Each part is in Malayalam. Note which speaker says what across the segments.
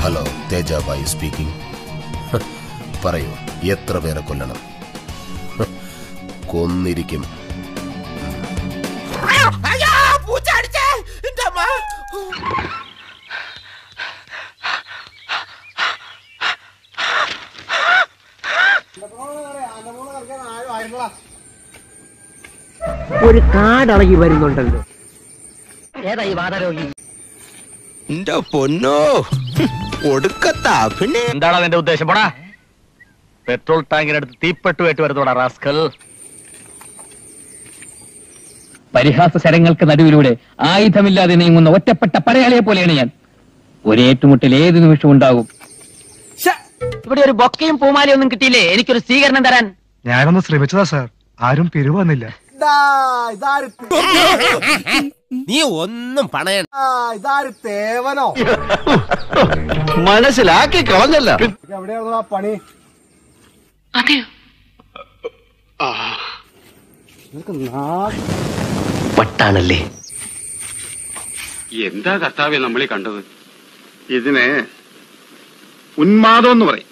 Speaker 1: ഹലോ തേജാബായി സ്പീക്കിംഗ് പറയൂ എത്ര പേരെ കൊല്ലണം കൊന്നിരിക്കും
Speaker 2: ഒരു കാടളകി വരുന്നുണ്ടല്ലോ. ഏതാ ഈ വാദരോഗി
Speaker 3: എന്റെ പൊന്നോ ഒടുക്കത്താ പിന്നെ
Speaker 4: എന്താണ് അതിന്റെ ഉദ്ദേശം? പോടാ. പെട്രോൾ ടാങ്കിനടുത്ത് തീപ്പെട്ടുമായിട്ട് വരുന്നോടാ റാസ്കൽ.
Speaker 5: പരിഹാസ ശരങ്ങൾക്ക് നടുവിലൂടെ ആയുധമില്ലാതെ നീങ്ങുന്ന ഒറ്റപ്പെട്ട പടയാളിയെ പോലെയാണ് ഞാൻ. ഒരു ഏറ്റുമുട്ടൽ ഏത് നിമിഷം ഉണ്ടാകും.
Speaker 2: ഇവിടെ ഒരു ബൊക്കയും പൂമാലയും ഒന്നും കിട്ടിയില്ലേ? എനിക്കൊരു സ്വീകരണം തരാൻ.
Speaker 6: ഞാനൊന്ന് ശ്രമിച്ചതാ സാർ. ആരും പിരിവ് വന്നില്ല.
Speaker 3: നീ ഒന്നും പണയ
Speaker 4: മനസ്സിലാക്കി കളഞ്ഞല്ല.
Speaker 3: എവിടെയാണോ ആ പണി?
Speaker 7: പട്ടാണല്ലേ എന്താ കർത്താവ്യ നമ്മളീ കണ്ടത്? ഇതിനെ ഉന്മാദം എന്ന് പറയും.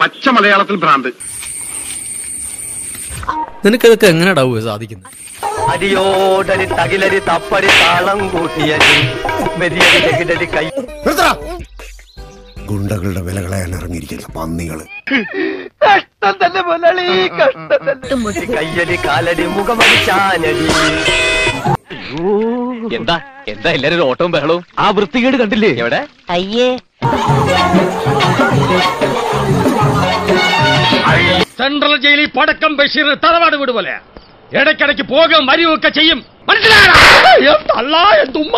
Speaker 7: പച്ച മലയാളത്തിൽ ഭ്രാന്ത്.
Speaker 8: നിനക്കതൊക്കെ എങ്ങനെയാടാവുക സാധിക്കുന്നത്?
Speaker 4: അടിയോടടി തകിലരി തപ്പടി താളം കൂട്ടിയടി മെതിയടി ചെകിടടി കൈ
Speaker 1: ഗുണ്ടകളുടെ വില കളയാൻ ഇറങ്ങിയിരിക്കുന്ന പന്നികൾ.
Speaker 4: കയ്യടി കാലടി മുഖമടി ചാനടി എന്താ? എന്താ എല്ലാരും ഒരു ഓട്ടവും ബഹളവും? ആ വൃത്തികേട് കണ്ടില്ലേ? എവിടെ?
Speaker 2: അയ്യേ.
Speaker 4: സെൻട്രൽ ജയിലിൽ പടക്കം ബഷീർ തറവാട് വീട് പോലെ. ഇടയ്ക്കിടയ്ക്ക് പോകും വരികയൊക്കെ ചെയ്യും. മനസ്സിലായോ? തുമ്മ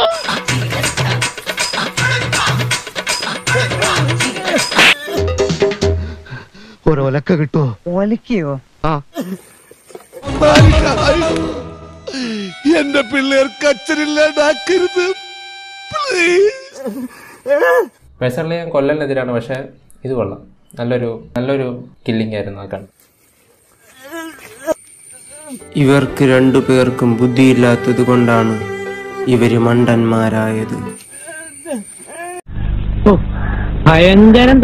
Speaker 6: ഒരൊലക്ക കിട്ടുമോ
Speaker 2: ഒലിക്കയോ?
Speaker 3: എന്റെ പിള്ളേർക്ക് അച്ഛനില്ലാണ്ടാക്കരുത്.
Speaker 9: ബസറിലെ ഞാൻ കൊല്ലലിനെതിരാണ് പക്ഷെ ഇത് കൊള്ളാം. നല്ലൊരു നല്ലൊരു കില്ലിംഗ് ആയിരുന്നു ആ കണ്ട്
Speaker 10: ഇവർക്ക് രണ്ടു പേർക്കും ബുദ്ധിയില്ലാത്തത് കൊണ്ടാണ് ഇവർ മണ്ടന്മാരായത്.
Speaker 2: ഭയങ്കരം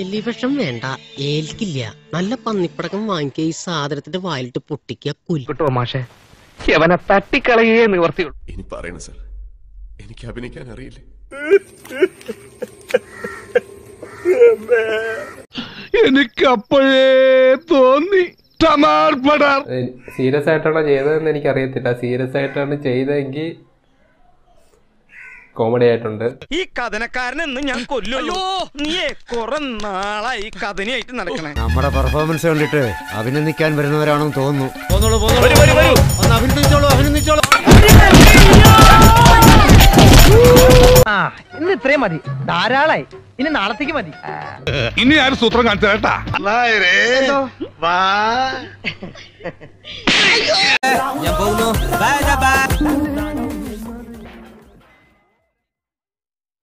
Speaker 11: എലിവിഷം വേണ്ട ഏൽക്കില്ല. നല്ല പന്നിപ്പടക്കം വാങ്ങിക്കുക ഈ സാധനത്തിന്റെ വായിലിട്ട് പൊട്ടിക്കുക കുൽ
Speaker 4: മാഷേ മാഷെ? അവനെ തട്ടിക്കളയേ നിവർത്തിയുള്ളൂ.
Speaker 1: ഇനി പറയണ സർ. എനിക്ക് അഭിനയിക്കാൻ അറിയില്ലേ?
Speaker 3: എനിക്ക് അപ്പോഴേ തോന്നി
Speaker 9: സീരിയസ് ആയിട്ടാണോ ചെയ്തതെന്ന് എനിക്കറിയത്തില്ല. സീരിയസ് ആയിട്ടാണ് ചെയ്തതെങ്കിൽ കോമഡി ആയിട്ടുണ്ട്.
Speaker 3: ഈ കഥനക്കാരനെന്ന് ഞാൻ കൊല്ലോ നീയേ കുറെ നാളായി കഥനയായിട്ട് നടക്കണേ.
Speaker 6: നമ്മുടെ പെർഫോമൻസ് കണ്ടിട്ട് അഭിനന്ദിക്കാൻ വരുന്നവരാണെന്ന് തോന്നുന്നു.
Speaker 3: ഒന്ന് അഭിനന്ദിച്ചോളൂ അഭിനന്ദിച്ചോളൂ.
Speaker 2: ആ ഇന്ന് ഇത്രയും മതി. ധാരാളായി. ഇനി നാളത്തേക്ക് മതി.
Speaker 7: ഇനി ഞാൻ സൂത്രം കാണിച്ചു കേട്ടാ.
Speaker 3: ഞാൻ പോകുന്നു